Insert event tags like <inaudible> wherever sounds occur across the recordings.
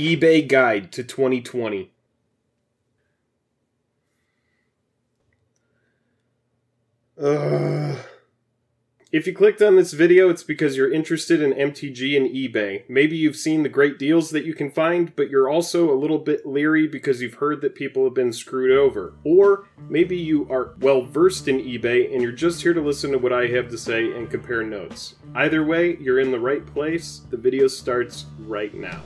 eBay Guide to 2020. Ugh. If you clicked on this video, it's because you're interested in MTG and eBay. Maybe you've seen the great deals that you can find, but you're also a little bit leery because you've heard that people have been screwed over. Or maybe you are well versed in eBay and you're just here to listen to what I have to say and compare notes. Either way, you're in the right place. The video starts right now.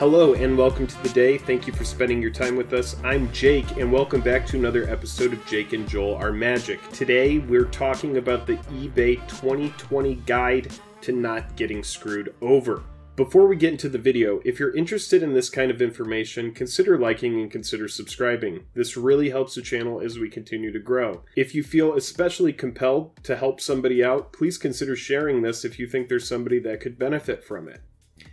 Hello and welcome to the day. Thank you for spending your time with us. I'm Jake and welcome back to another episode of Jake and Joel Are Magic. Today we're talking about the eBay 2020 guide to not getting screwed over. Before we get into the video, if you're interested in this kind of information, consider liking and consider subscribing. This really helps the channel as we continue to grow. If you feel especially compelled to help somebody out, please consider sharing this if you think there's somebody that could benefit from it.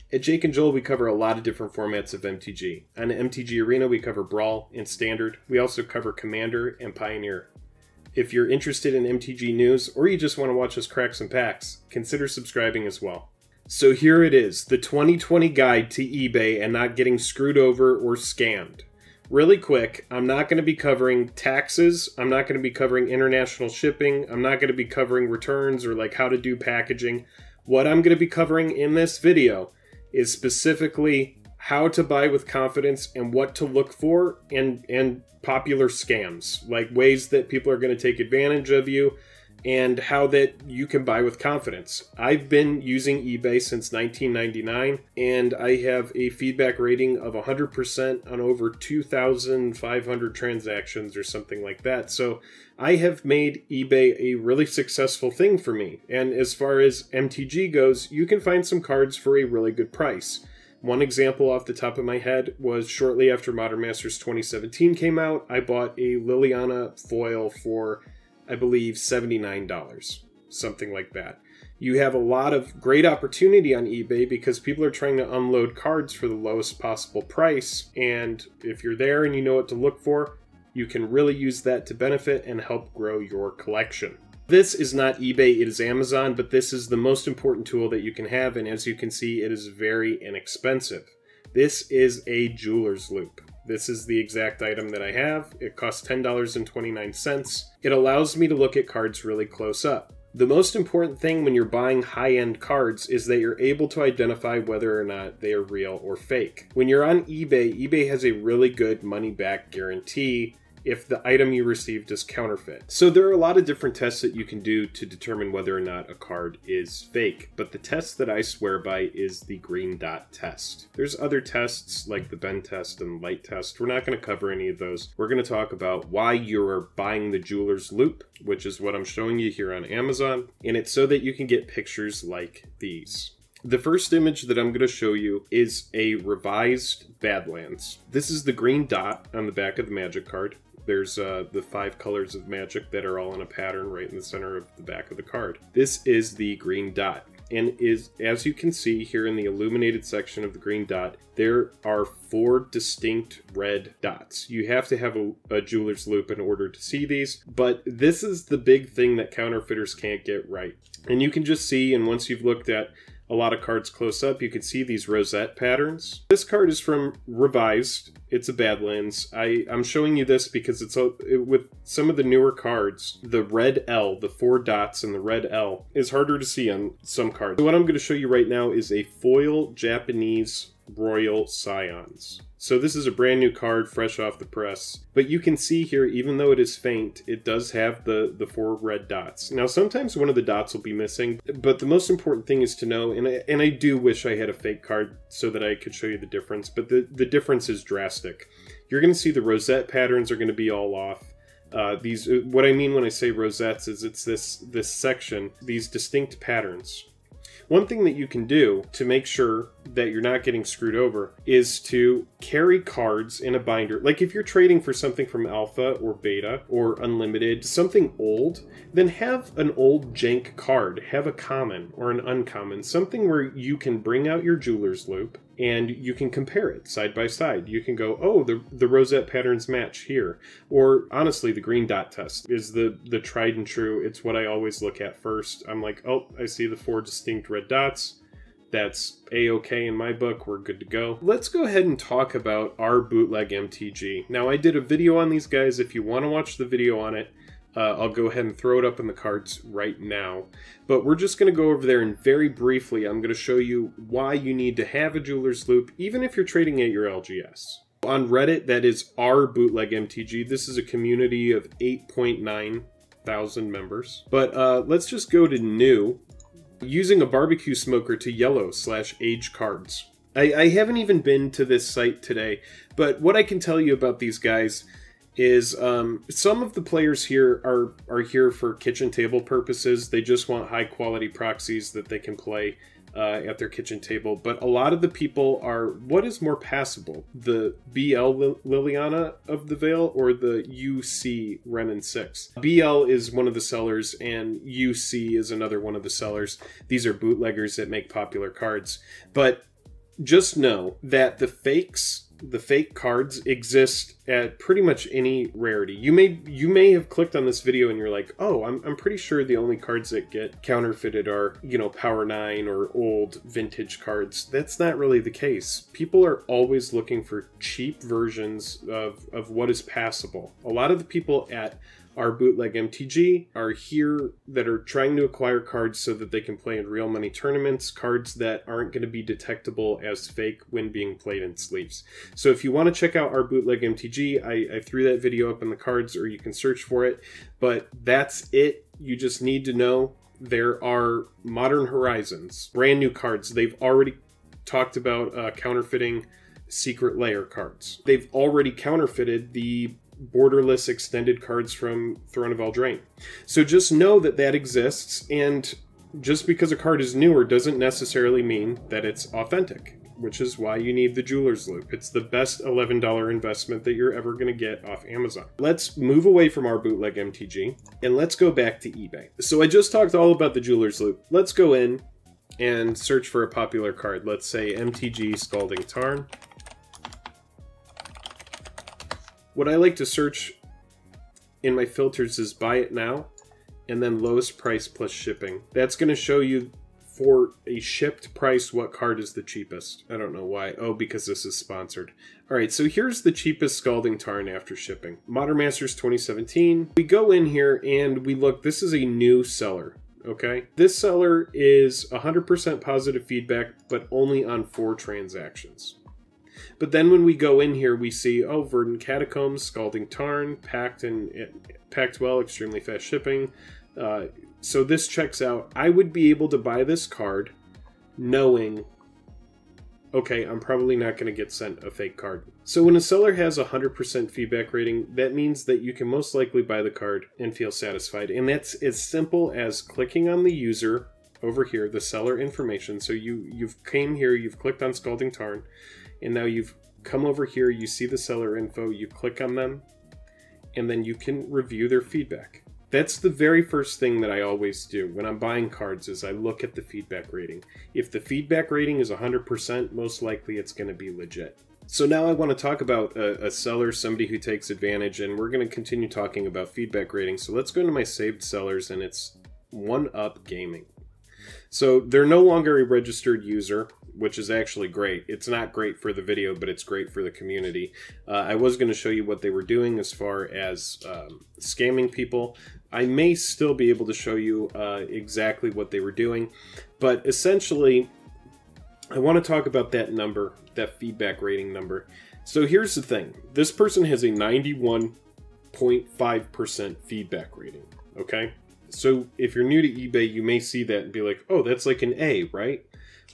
At Jake and Joel, we cover a lot of different formats of MTG. On MTG Arena, we cover Brawl and Standard. We also cover Commander and Pioneer. If you're interested in MTG news, or you just want to watch us crack some packs, consider subscribing as well. So here it is, the 2020 guide to eBay and not getting screwed over or scammed. Really quick, I'm not going to be covering taxes. I'm not going to be covering international shipping. I'm not going to be covering returns or like how to do packaging. What I'm going to be covering in this video is specifically how to buy with confidence and what to look for and and popular scams like ways that people are going to take advantage of you and how that you can buy with confidence. I've been using eBay since 1999 and I have a feedback rating of 100% on over 2,500 transactions or something like that. So I have made eBay a really successful thing for me. And as far as MTG goes, you can find some cards for a really good price. One example off the top of my head was shortly after Modern Masters 2017 came out, I bought a Liliana foil for I believe, $79, something like that. You have a lot of great opportunity on eBay because people are trying to unload cards for the lowest possible price. And if you're there and you know what to look for, you can really use that to benefit and help grow your collection. This is not eBay, it is Amazon, but this is the most important tool that you can have. And as you can see, it is very inexpensive. This is a jeweler's loupe. This is the exact item that I have. It costs $10.29. It allows me to look at cards really close up. The most important thing when you're buying high end cards is that you're able to identify whether or not they are real or fake. When you're on eBay, eBay has a really good money back guarantee if the item you received is counterfeit. So there are a lot of different tests that you can do to determine whether or not a card is fake, but the test that I swear by is the green dot test. There's other tests like the Bend test and light test. We're not going to cover any of those. We're going to talk about why you're buying the jeweler's loupe, which is what I'm showing you here on Amazon, and it's so that you can get pictures like these. The first image that I'm going to show you is a revised Badlands. This is the green dot on the back of the magic card. There's uh, the five colors of magic that are all in a pattern right in the center of the back of the card. This is the green dot. And is as you can see here in the illuminated section of the green dot there are four distinct red dots. You have to have a, a, jeweler's loupe in order to see these but this is the big thing that counterfeiters can't get right. And you can just see and once you've looked at a lot of cards close up, you can see these rosette patterns. This card is from Revised. It's a Badlands. I, I'm showing you this because it's a, it, with some of the newer cards, the red L, the four dots and the red L, is harder to see on some cards. So what I'm going to show you right now is a foil Japanese Royal Scions. So this is a brand new card, fresh off the press. But you can see here, even though it is faint, it does have the, the four red dots. Now, sometimes one of the dots will be missing, but the most important thing is to know, and I, and I do wish I had a fake card so that I could show you the difference, but the, the difference is drastic. You're going to see the rosette patterns are going to be all off. Uh, these, what I mean when I say rosettes is it's this this section, these distinct patterns one thing that you can do to make sure that you're not getting screwed over is to carry cards in a binder. Like if you're trading for something from alpha or beta or unlimited, something old, then have an old jank card. Have a common or an uncommon, something where you can bring out your jeweler's loupe and you can compare it side by side. You can go, oh, the the rosette patterns match here, or honestly, the green dot test is the the tried and true. It's what I always look at first. I'm like, oh, I see the four distinct red dots. That's a-okay in my book. We're good to go. Let's go ahead and talk about our bootleg MTG. Now, I did a video on these guys. If you want to watch the video on it, uh, I'll go ahead and throw it up in the cards right now. But we're just going to go over there and very briefly, I'm going to show you why you need to have a jeweler's loupe, even if you're trading at your LGS. On Reddit, that is our bootleg MTG. This is a community of 8.9 thousand members. But uh, let's just go to new, using a barbecue smoker to yellow slash age cards. I, I haven't even been to this site today, but what I can tell you about these guys is um, some of the players here are are here for kitchen table purposes. They just want high quality proxies that they can play uh, at their kitchen table. But a lot of the people are what is more passable, the BL Liliana of the Veil or the UC Wrenn and Six. BL is one of the sellers, and UC is another one of the sellers. These are bootleggers that make popular cards, but just know that the fakes the fake cards exist at pretty much any rarity. You may you may have clicked on this video and you're like, oh, I'm, I'm pretty sure the only cards that get counterfeited are, you know, Power 9 or old vintage cards. That's not really the case. People are always looking for cheap versions of, of what is passable. A lot of the people at our bootleg MTG are here that are trying to acquire cards so that they can play in real money tournaments, cards that aren't going to be detectable as fake when being played in sleeves. So if you want to check out our bootleg MTG, I, I threw that video up in the cards or you can search for it. But that's it. You just need to know there are Modern Horizons, brand new cards. They've already talked about uh, counterfeiting secret layer cards. They've already counterfeited the borderless extended cards from Throne of Eldraine. So just know that that exists, and just because a card is newer doesn't necessarily mean that it's authentic, which is why you need the Jeweler's Loupe. It's the best $11 investment that you're ever going to get off Amazon. Let's move away from our bootleg MTG and let's go back to eBay. So I just talked all about the Jeweler's Loupe. Let's go in and search for a popular card. Let's say MTG Scalding Tarn. What I like to search in my filters is buy it now and then lowest price plus shipping. That's going to show you for a shipped price what card is the cheapest. I don't know why. Oh, because this is sponsored. All right, so here's the cheapest Scalding Tarn after shipping. Modern Masters 2017. We go in here and we look, this is a new seller okay? This seller is 100% positive feedback, but only on four transactions. But then when we go in here, we see, oh, Verdant Catacombs, Scalding Tarn, packed and packed well, extremely fast shipping. Uh, so this checks out. I would be able to buy this card knowing, okay, I'm probably not going to get sent a fake card. So when a seller has a 100% feedback rating, that means that you can most likely buy the card and feel satisfied. And that's as simple as clicking on the user over here, the seller information. So you, you've came here, you've clicked on Scalding Tarn, and now you've come over here, you see the seller info, you click on them, and then you can review their feedback. That's the very first thing that I always do when I'm buying cards is I look at the feedback rating. If the feedback rating is 100%, most likely it's going to be legit. So now I want to talk about a, a, seller, somebody who takes advantage, and we're going to continue talking about feedback rating. So let's go into my saved sellers, and it's One Up Gaming. So they're no longer a registered user which is actually great. It's not great for the video, but it's great for the community. Uh, I was going to show you what they were doing as far as um, scamming people. I may still be able to show you uh, exactly what they were doing, but essentially, I want to talk about that number, that feedback rating number. So here's the thing this person has a 91.5% feedback rating, okay? So if you're new to eBay, you may see that and be like, oh, that's like an A, right?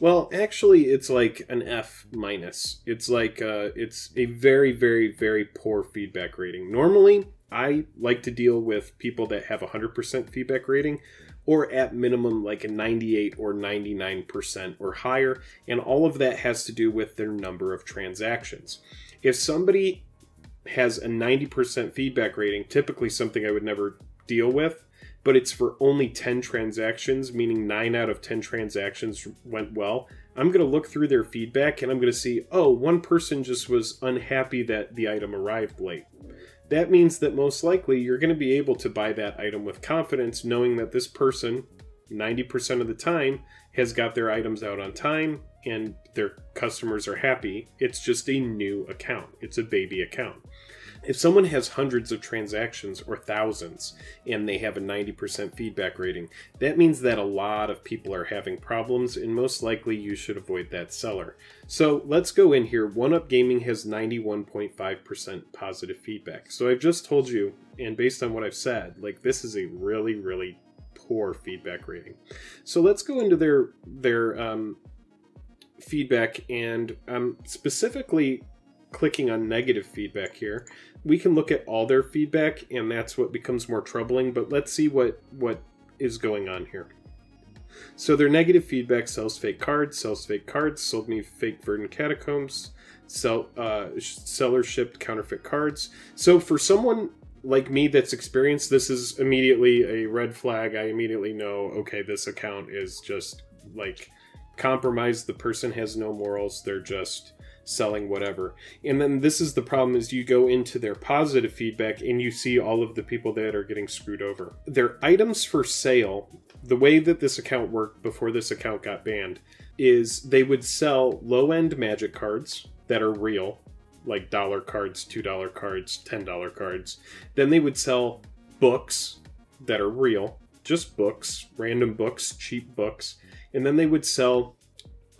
Well, actually, it's like an F minus. It's like uh, it's a very, very, very poor feedback rating. Normally, I like to deal with people that have a 100% feedback rating or at minimum like a 98 or 99% or higher, and all of that has to do with their number of transactions. If somebody has a 90% feedback rating, typically something I would never deal with, but it's for only 10 transactions, meaning 9 out of 10 transactions went well, I'm going to look through their feedback and I'm going to see, oh, one person just was unhappy that the item arrived late. That means that most likely you're going to be able to buy that item with confidence, knowing that this person, 90% of the time, has got their items out on time and their customers are happy. It's just a new account, it's a baby account. If someone has hundreds of transactions or thousands and they have a 90% feedback rating, that means that a lot of people are having problems and most likely you should avoid that seller. So let's go in here. One Up Gaming has 91.5% positive feedback. So I've just told you, and based on what I've said, like this is a really, really poor feedback rating. So let's go into their their um, feedback and um, specifically clicking on negative feedback here, we can look at all their feedback and that's what becomes more troubling, but let's see what, what is going on here. So their negative feedback sells fake cards, sells fake cards, sold me fake Verdant Catacombs, sell, uh, seller shipped counterfeit cards. So for someone like me that's experienced, this is immediately a red flag. I immediately know, okay, this account is just like compromised. The person has no morals. They're just selling whatever. And then this is the problem is you go into their positive feedback and you see all of the people that are getting screwed over. Their items for sale, the way that this account worked before this account got banned is they would sell low-end magic cards that are real, like dollar cards, $2 cards, $10 cards. Then they would sell books that are real, just books, random books, cheap books. And then they would sell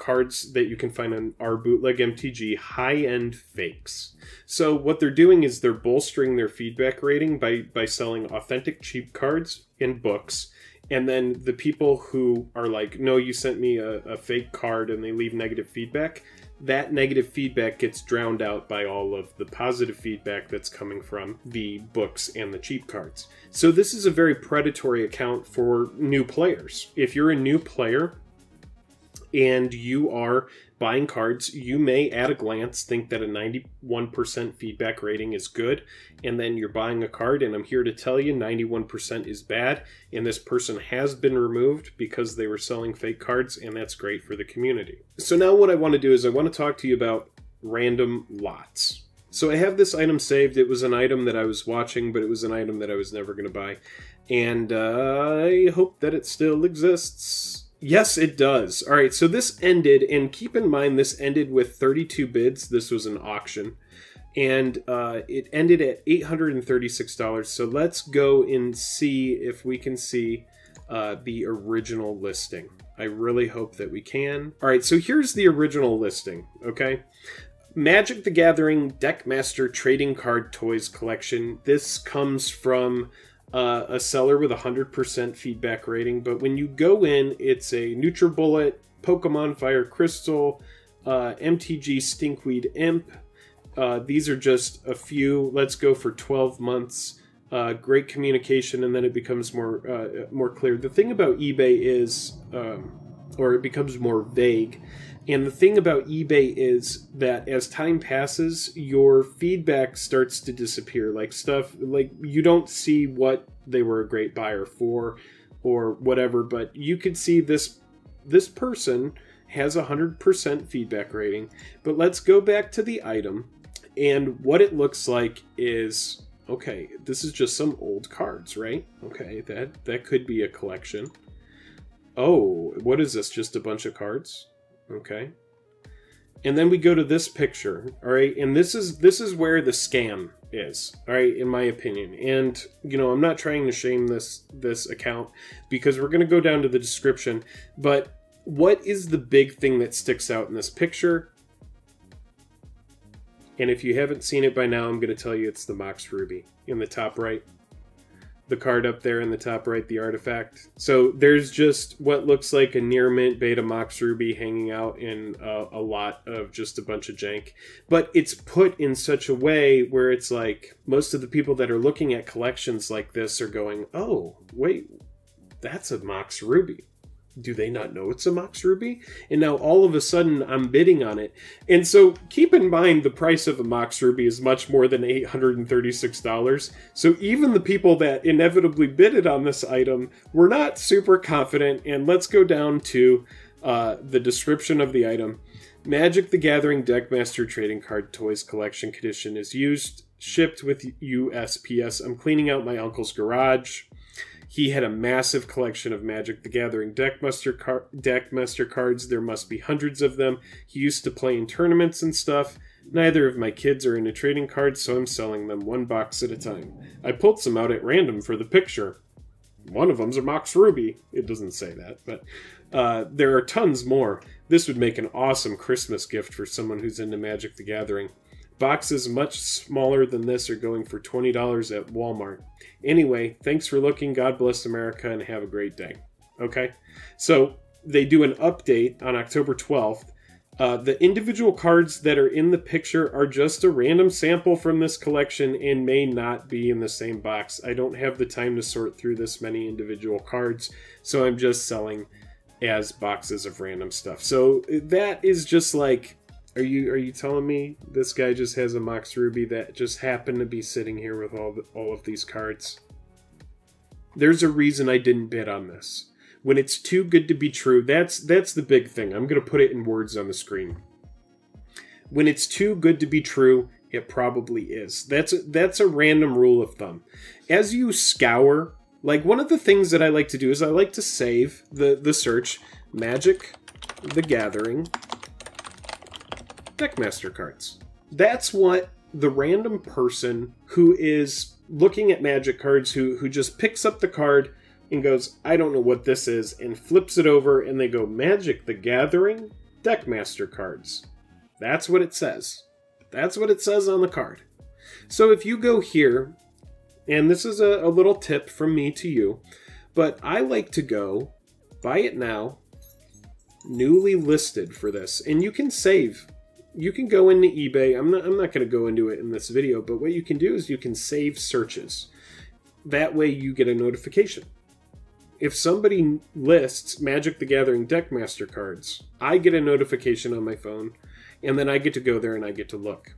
cards that you can find on our bootleg MTG high end fakes. So what they're doing is they're bolstering their feedback rating by by selling authentic cheap cards in books. And then the people who are like, no, you sent me a, a fake card and they leave negative feedback, that negative feedback gets drowned out by all of the positive feedback that's coming from the books and the cheap cards. So this is a very predatory account for new players. If you're a new player, and you are buying cards, you may at a glance think that a 91% feedback rating is good, and then you're buying a card, and I'm here to tell you 91% is bad, and this person has been removed because they were selling fake cards, and that's great for the community. So now what I want to do is I want to talk to you about random lots. So I have this item saved. It was an item that I was watching, but it was an item that I was never going to buy. And uh, I hope that it still exists. Yes, it does. All right, so this ended, and keep in mind this ended with 32 bids. This was an auction, and uh, it ended at $836. So let's go and see if we can see uh, the original listing. I really hope that we can. All right, so here's the original listing, okay? Magic the Gathering Deckmaster Trading Card Toys Collection. This comes from uh, a seller with 100% feedback rating, but when you go in, it's a NutriBullet, Pokemon Fire Crystal, uh, MTG Stinkweed Imp. Uh, these are just a few. Let's go for 12 months. Uh, great communication, and then it becomes more uh, more clear. The thing about eBay is, um, or it becomes more vague, and the thing about eBay is that as time passes, your feedback starts to disappear. Like stuff, like you don't see what they were a great buyer for or whatever, but you could see this this person has a 100% feedback rating. But let's go back to the item and what it looks like is okay, this is just some old cards, right? Okay, that that could be a collection. Oh, what is this? Just a bunch of cards? Okay. And then we go to this picture, all right? And this is this is where the scam is, all right, in my opinion. And you know, I'm not trying to shame this this account because we're going to go down to the description, but what is the big thing that sticks out in this picture? And if you haven't seen it by now, I'm going to tell you it's the Mox Ruby in the top right the card up there in the top right, the artifact. So there's just what looks like a near mint beta Mox Ruby hanging out in a, a, lot of just a bunch of jank. But it's put in such a way where it's like most of the people that are looking at collections like this are going, oh, wait, that's a Mox Ruby do they not know it's a Mox Ruby? And now all of a sudden I'm bidding on it. And so keep in mind the price of a Mox Ruby is much more than $836. So even the people that inevitably bidded on this item were not super confident. And let's go down to Uh, the description of the item Magic the Gathering Deckmaster Trading Card Toys Collection Condition is used, shipped with USPS. I'm cleaning out my uncle's garage. He had a massive collection of Magic the Gathering Deckmaster, car- Deckmaster cards. There must be hundreds of them. He used to play in tournaments and stuff. Neither of my kids are into trading cards, so I'm selling them one box at a time. I pulled some out at random for the picture. One of them's a Mox Ruby. It doesn't say that, but uh, there are tons more. This would make an awesome Christmas gift for someone who's into Magic the Gathering. Boxes much smaller than this are going for $20 at Walmart. Anyway, thanks for looking. God bless America and have a great day. Okay? So they do an update on October 12th. Uh, the individual cards that are in the picture are just a random sample from this collection and may not be in the same box. I don't have the time to sort through this many individual cards, so I'm just selling as boxes of random stuff. So that is just like are you are you telling me this guy just has a Mox Ruby that just happened to be sitting here with all the, all of these cards? There's a reason I didn't bid on this. When it's too good to be true, that's that's the big thing. I'm to put it in words on the screen. When it's too good to be true, it probably is. That's a, that's a random rule of thumb. As you scour, like one of the things that I like to do is I like to save the the search Magic the Gathering Deckmaster cards. That's what the random person who is looking at magic cards who who just picks up the card and goes, I don't know what this is, and flips it over and they go, Magic the Gathering Deckmaster cards. That's what it says. That's what it says on the card. So if you go here, and this is a, a little tip from me to you, but I like to go buy it now, newly listed for this, and you can save you can go into eBay. I'm not I'm not going to go into it in this video, but what you can do is you can save searches. That way you get a notification. If somebody lists Magic the Gathering Deckmaster cards, I get a notification on my phone and then I get to go there and I get to look.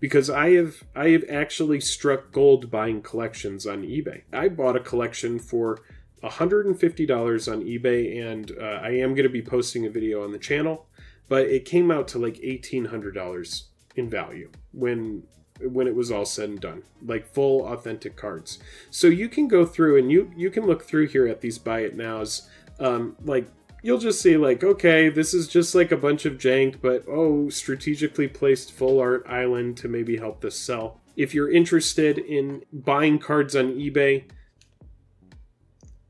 Because I have I have actually struck gold buying collections on eBay. I bought a collection for $150 on eBay and uh, I am going to be posting a video on the channel but it came out to like eighteen hundred dollars in value when when it was all said and done like full authentic cards. So you can go through and you you can look through here at these buy it nows um, like you'll just see like okay this is just like a bunch of jank but oh strategically placed full art island to maybe help this sell. If you're interested in buying cards on ebay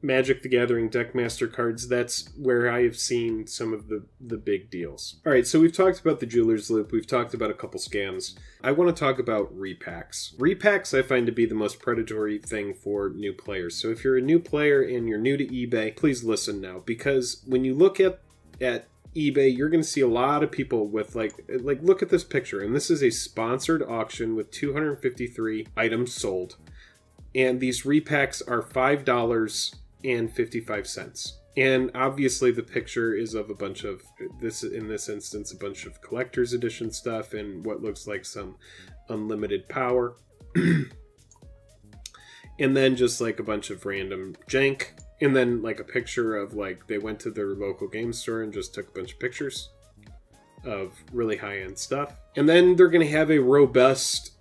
Magic the Gathering Deckmaster cards, that's where I have seen some of the, the big deals. All right, so we've talked about the Jeweler's Loupe, we've talked about a couple scams. I want to talk about repacks. Repacks I find to be the most predatory thing for new players. So if you're a new player and you're new to eBay, please listen now because when you look at at eBay, you're going to see a lot of people with like like look at this picture and this is a sponsored auction with 253 items sold. And these repacks are $5 and 55 cents. And obviously the picture is of a bunch of this in this instance a bunch of collector's edition stuff and what looks like some unlimited power. <clears throat> and then just like a bunch of random jank and then like a picture of like they went to their local game store and just took a bunch of pictures of really high-end stuff. And then they're going to have a robust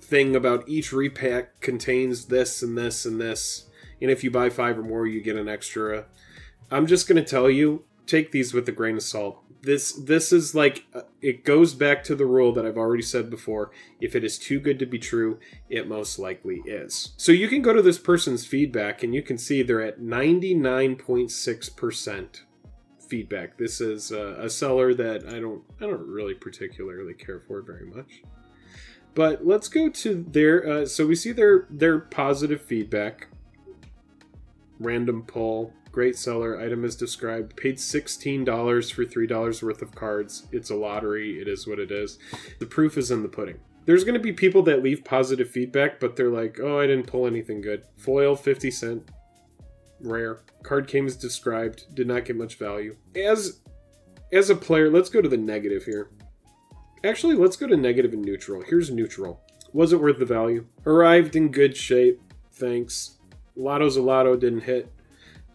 thing about each repack contains this and this and this and if you buy five or more, you get an extra. I'm just going to tell you, take these with a grain of salt. This this is like uh, it goes back to the rule that I've already said before. If it is too good to be true, it most likely is. So you can go to this person's feedback and you can see they're at 99.6% feedback. This is a, a seller that I don't I don't really particularly care for very much. But let's go to their uh, so we see their their positive feedback random pull. Great seller. Item is described. Paid $16 for $3 worth of cards. It's a lottery. It is what it is. The proof is in the pudding. There's going to be people that leave positive feedback, but they're like, oh, I didn't pull anything good. Foil, 50 cent. Rare. Card came as described. Did not get much value. As as a player, let's go to the negative here. Actually, let's go to negative and neutral. Here's neutral. Was it worth the value? Arrived in good shape. Thanks. Lotto didn't hit.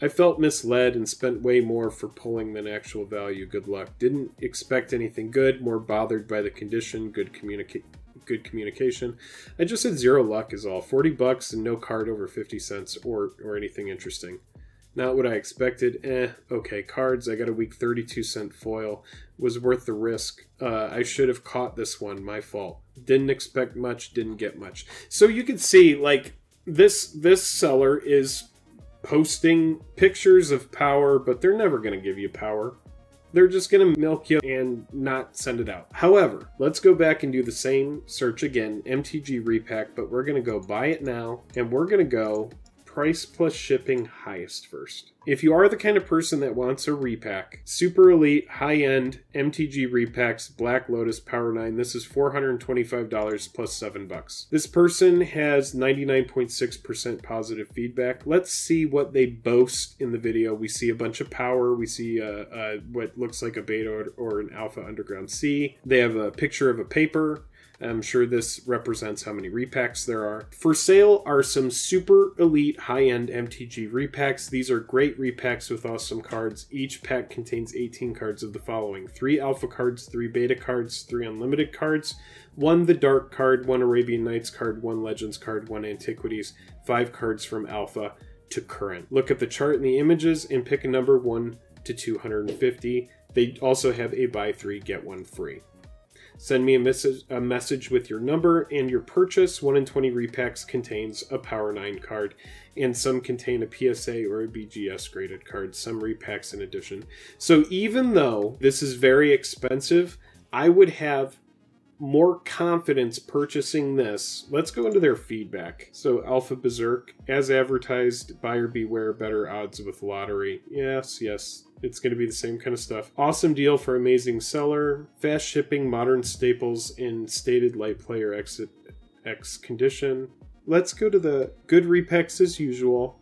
I felt misled and spent way more for pulling than actual value. Good luck. Didn't expect anything good, more bothered by the condition, good communicate good communication. I just had zero luck is all. 40 bucks and no card over 50 cents or or anything interesting. Not what I expected. Eh, okay, cards. I got a weak 32 cent foil. Was worth the risk. Uh, I should have caught this one. My fault. Didn't expect much, didn't get much. So you can see, like, this this seller is posting pictures of power, but they're never going to give you power. They're just going to milk you and not send it out. However, let's go back and do the same search again, MTG repack, but we're going to go buy it now, and we're going to go price plus shipping highest first. If you are the kind of person that wants a repack, super elite, high end MTG repacks, Black Lotus Power 9, this is $425 plus 7 bucks. This person has 99.6% positive feedback. Let's see what they boast in the video. We see a bunch of power, we see uh, uh, what looks like a beta or an alpha Underground Sea. They have a picture of a paper, I'm sure this represents how many repacks there are. For sale are some super elite high-end MTG repacks. These are great repacks with awesome cards. Each pack contains 18 cards of the following. 3 alpha cards, 3 beta cards, 3 unlimited cards, 1 the dark card, 1 Arabian Nights card, 1 legends card, 1 antiquities, 5 cards from alpha to current. Look at the chart and the images and pick a number 1 to 250. They also have a buy 3 get 1 free. Send me a message, a message with your number and your purchase. 1 in 20 repacks contains a Power 9 card, and some contain a PSA or a BGS graded card, some repacks in addition. So even though this is very expensive, I would have more confidence purchasing this. Let's go into their feedback. So Alpha Berserk, as advertised, buyer beware, better odds with lottery. Yes, yes, it's going to be the same kind of stuff. Awesome deal for amazing seller. Fast shipping, modern staples in stated light player exit X condition. Let's go to the good repacks as usual.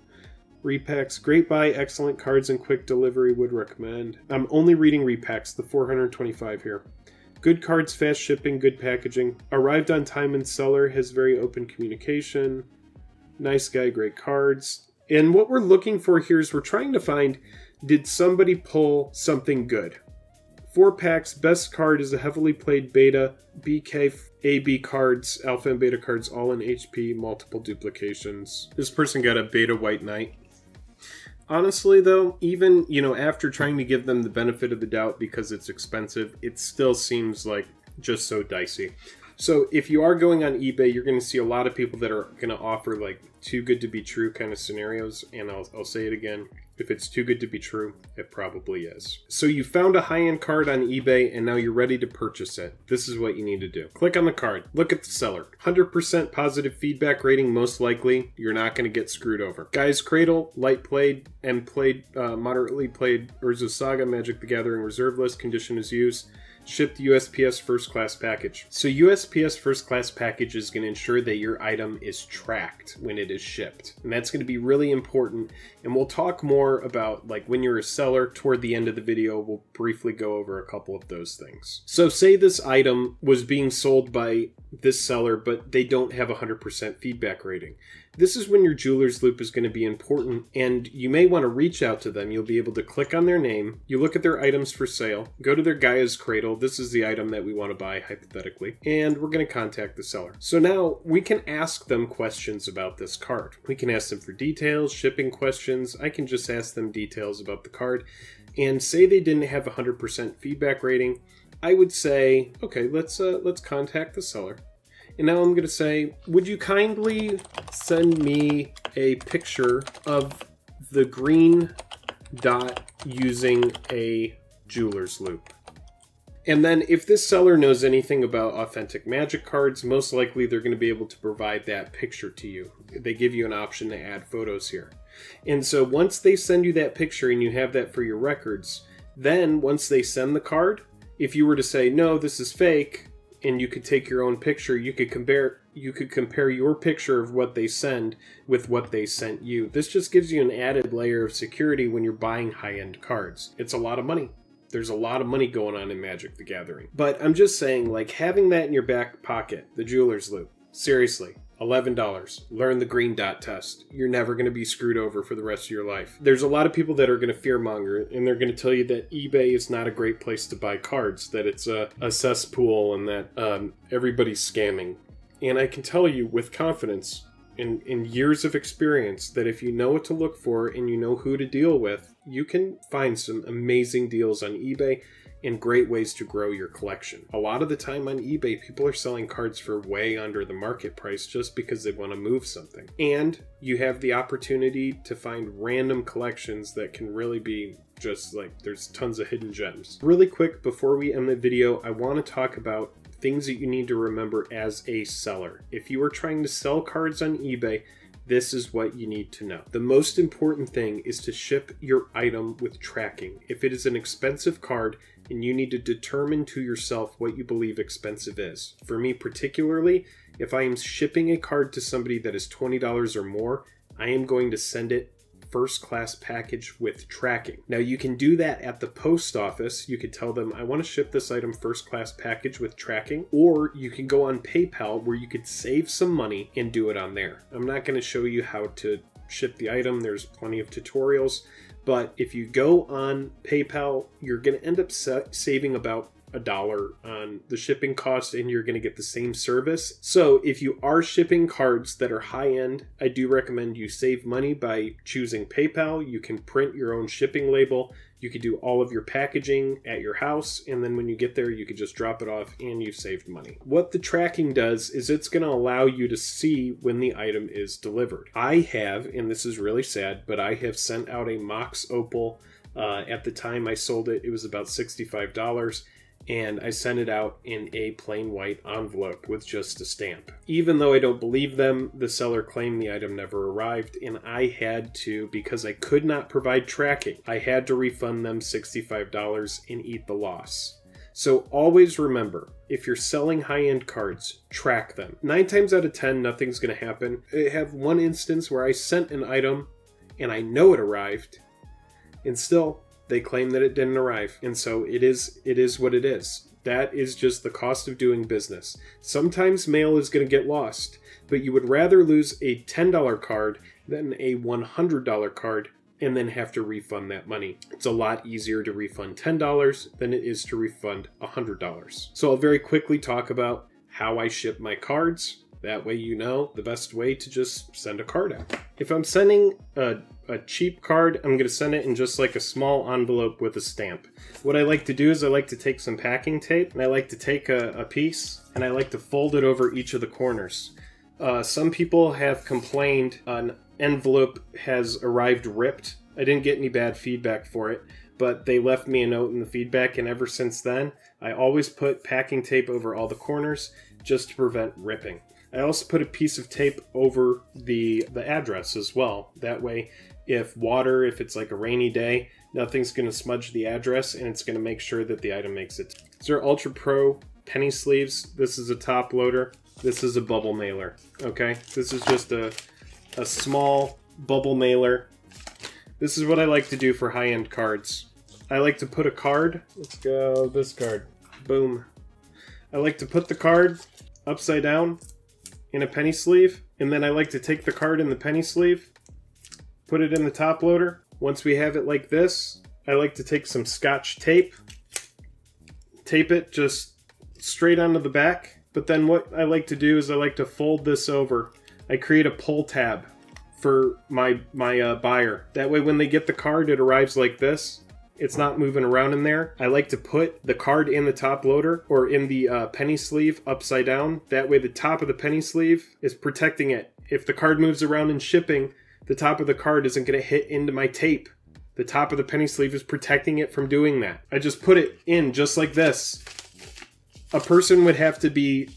Repacks, great buy, excellent cards, and quick delivery. Would recommend. I'm only reading repacks, the 425 here. Good cards, fast shipping, good packaging. Arrived on time and seller, has very open communication. Nice guy, great cards. And what we're looking for here is we're trying to find did somebody pull something good? Four packs, best card is a heavily played beta, BK, AB cards, alpha and beta cards, all in HP, multiple duplications. This person got a beta white knight. Honestly, though, even, you know, after trying to give them the benefit of the doubt because it's expensive, it still seems like just so dicey. So if you are going on eBay, you're going to see a lot of people that are going to offer like too good to be true kind of scenarios. And I'll, I'll say it again. If it's too good to be true, it probably is. So you found a high-end card on eBay and now you're ready to purchase it. This is what you need to do. Click on the card. Look at the seller. 100% positive feedback rating, most likely. You're not going to get screwed over. Gaea's Cradle, light played and played, uh, moderately played Urza Saga, Magic the Gathering reserve list, condition is used shipped USPS first class package. So USPS first class package is going to ensure that your item is tracked when it is shipped. And that's going to be really important. And we'll talk more about like when you're a seller toward the end of the video. We'll briefly go over a couple of those things. So say this item was being sold by this seller, but they don't have a 100% feedback rating. This is when your jeweler's loupe is going to be important, and you may want to reach out to them. You'll be able to click on their name, you look at their items for sale, go to their Gaea's Cradle. This is the item that we want to buy, hypothetically, and we're going to contact the seller. So now we can ask them questions about this card. We can ask them for details, shipping questions. I can just ask them details about the card, and say they didn't have a 100% feedback rating. I would say, okay, let's uh, let's contact the seller. And now I'm going to say, would you kindly send me a picture of the green dot using a jeweler's loop? And then if this seller knows anything about authentic magic cards, most likely they're going to be able to provide that picture to you. They give you an option to add photos here. And so once they send you that picture and you have that for your records, then once they send the card, if you were to say, no, this is fake, and you could take your own picture you could compare you could compare your picture of what they send with what they sent you. This just gives you an added layer of security when you're buying high-end cards. It's a lot of money. There's a lot of money going on in magic the gathering. But i'm just saying like having that in your back pocket the jeweler's loupe seriously $11. Learn the green dot test. You're never going to be screwed over for the rest of your life. There's a lot of people that are going to fearmonger and they're going to tell you that eBay is not a great place to buy cards, that it's a, a cesspool and that um, everybody's scamming. And I can tell you with confidence, in, in years of experience, that if you know what to look for and you know who to deal with, you can find some amazing deals on eBay and great ways to grow your collection. A lot of the time on eBay, people are selling cards for way under the market price just because they want to move something. And you have the opportunity to find random collections that can really be just like there's tons of hidden gems. Really quick before we end the video, I want to talk about things that you need to remember as a seller. If you are trying to sell cards on eBay, this is what you need to know. The most important thing is to ship your item with tracking. If it is an expensive card, and you need to determine to yourself what you believe expensive is. For me, particularly, if I am shipping a card to somebody that is $20 or more, I am going to send it first class package with tracking. Now you can do that at the post office. You could tell them, I want to ship this item first class package with tracking, or you can go on PayPal where you could save some money and do it on there. I'm not going to show you how to ship the item. There's plenty of tutorials. But if you go on PayPal, you're going to end up sa- saving about a dollar on the shipping cost and you're going to get the same service. So, if you are shipping cards that are high end, I do recommend you save money by choosing PayPal. You can print your own shipping label. You could do all of your packaging at your house, and then when you get there, you could just drop it off and you've saved money. What the tracking does is it's going to allow you to see when the item is delivered. I have, and this is really sad, but I have sent out a Mox Opal. Uh, at the time I sold it, it was about $65 and I sent it out in a plain white envelope with just a stamp. Even though I don't believe them, the seller claimed the item never arrived, and I had to, because I could not provide tracking, I had to refund them $65 and eat the loss. So always remember, if you're selling high end cards, track them. Nine times out of ten, nothing's going to happen. I have one instance where I sent an item and I know it arrived, and still they claim that it didn't arrive and so it is it is what it is that is just the cost of doing business sometimes mail is going to get lost but you would rather lose a $10 card than a $100 card and then have to refund that money. It's a lot easier to refund $10 than it is to refund $100. So I'll very quickly talk about how I ship my cards. That way you know the best way to just send a card out. If I'm sending a a cheap card, I'm going to send it in just like a small envelope with a stamp. What I like to do is I like to take some packing tape and I like to take a, a piece and I like to fold it over each of the corners. Uh, some people have complained an envelope has arrived ripped. I didn't get any bad feedback for it, but they left me a note in the feedback, and ever since then, I always put packing tape over all the corners just to prevent ripping. I also put a piece of tape over the the address as well. That way, if water, if it's like a rainy day, nothing's going to smudge the address and it's going to make sure that the item makes it. These are Ultra Pro penny sleeves. This is a top loader. This is a bubble mailer. Okay, this is just a, a small bubble mailer. This is what I like to do for high-end cards. I like to put a card. Let's go this card. Boom. I like to put the card upside down in a penny sleeve, and then I like to take the card in the penny sleeve put it in the top loader. Once we have it like this, I like to take some scotch tape, tape it just straight onto the back. But then what I like to do is I like to fold this over. I create a pull tab for my my uh, buyer. That way when they get the card, it arrives like this. It's not moving around in there. I like to put the card in the top loader or in the uh, penny sleeve upside down. That way the top of the penny sleeve is protecting it. If the card moves around in shipping, the top of the card isn't going to hit into my tape. The top of the penny sleeve is protecting it from doing that. I just put it in just like this. A person would have to be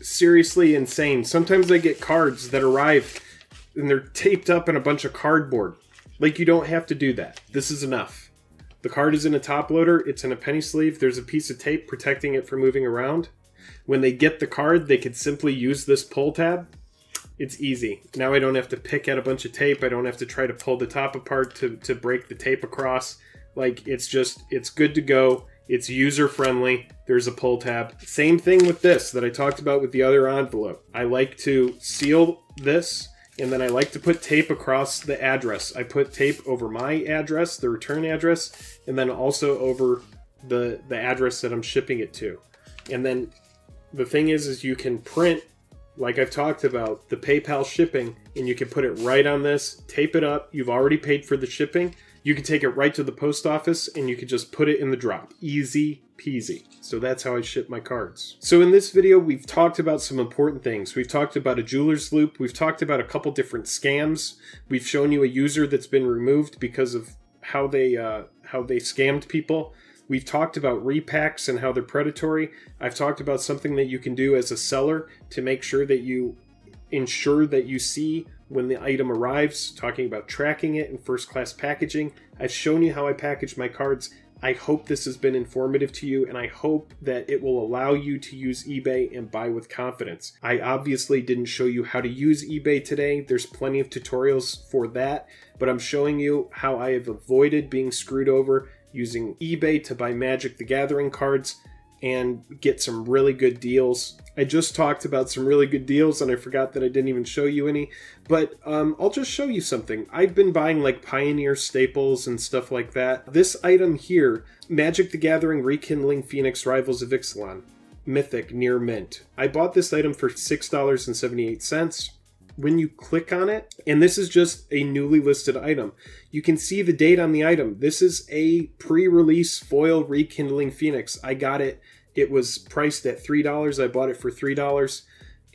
seriously insane. Sometimes I get cards that arrive and they're taped up in a bunch of cardboard. Like, you don't have to do that. This is enough. The card is in a top loader, it's in a penny sleeve, there's a piece of tape protecting it from moving around. When they get the card, they could simply use this pull tab it's easy. Now I don't have to pick at a bunch of tape. I don't have to try to pull the top apart to, to break the tape across. Like, it's just, it's good to go. It's user friendly. There's a pull tab. Same thing with this that I talked about with the other envelope. I like to seal this and then I like to put tape across the address. I put tape over my address, the return address, and then also over the the address that I'm shipping it to. And then the thing is is you can print like I've talked about the PayPal shipping and you can put it right on this, tape it up. You've already paid for the shipping. You can take it right to the post office and you can just put it in the drop. Easy peasy. So that's how I ship my cards. So in this video, we've talked about some important things. We've talked about a jeweler's loupe. We've talked about a couple different scams. We've shown you a user that's been removed because of how they uh, how they scammed people. We've talked about repacks and how they're predatory. I've talked about something that you can do as a seller to make sure that you ensure that you see when the item arrives, talking about tracking it and first class packaging. I've shown you how I package my cards. I hope this has been informative to you, and I hope that it will allow you to use eBay and buy with confidence. I obviously didn't show you how to use eBay today. There's plenty of tutorials for that, but I'm showing you how I have avoided being screwed over using eBay to buy Magic the Gathering cards and get some really good deals. I just talked about some really good deals and I forgot that I didn't even show you any, but um, I'll just show you something. I've been buying like Pioneer staples and stuff like that. This item here, Magic the Gathering Rekindling Phoenix Rivals of Ixalan, Mythic Near Mint. I bought this item for $6.78 when you click on it, and this is just a newly listed item, you can see the date on the item. This is a pre-release foil rekindling phoenix. I got it. It was priced at three dollars. I bought it for three dollars,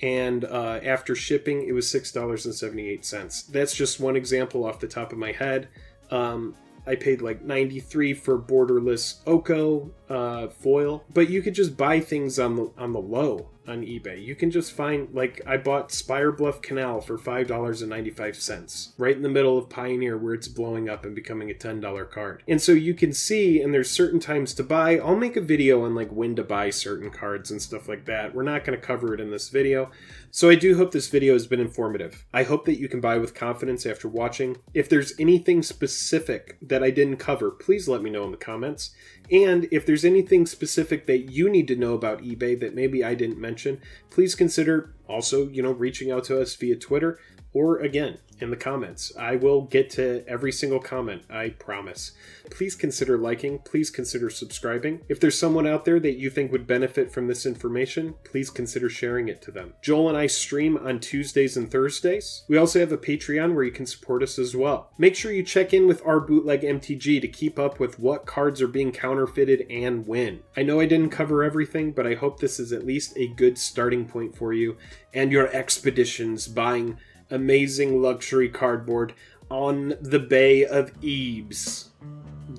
and uh, after shipping, it was six dollars and seventy-eight cents. That's just one example off the top of my head. Um, I paid like 93 for borderless Oko uh, foil, but you could just buy things on the on the low on eBay. You can just find like I bought Spirebluff Canal for five dollars and ninety five cents, right in the middle of Pioneer where it's blowing up and becoming a ten dollar card. And so you can see, and there's certain times to buy. I'll make a video on like when to buy certain cards and stuff like that. We're not going to cover it in this video. So I do hope this video has been informative. I hope that you can buy with confidence after watching. If there's anything specific that I didn't cover, please let me know in the comments. And if there's anything specific that you need to know about eBay that maybe I didn't mention, please consider also, you know, reaching out to us via Twitter or again in the comments. I will get to every single comment, I promise. Please consider liking, please consider subscribing. If there's someone out there that you think would benefit from this information, please consider sharing it to them. Joel and I stream on Tuesdays and Thursdays. We also have a Patreon where you can support us as well. Make sure you check in with our bootleg MTG to keep up with what cards are being counterfeited and when. I know I didn't cover everything, but I hope this is at least a good starting point for you and your expeditions buying amazing luxury cardboard on the Bay of Ebes.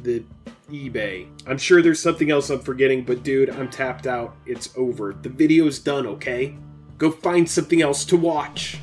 The eBay. I'm sure there's something else I'm forgetting, but dude, I'm tapped out. It's over. The video's done, okay? Go find something else to watch.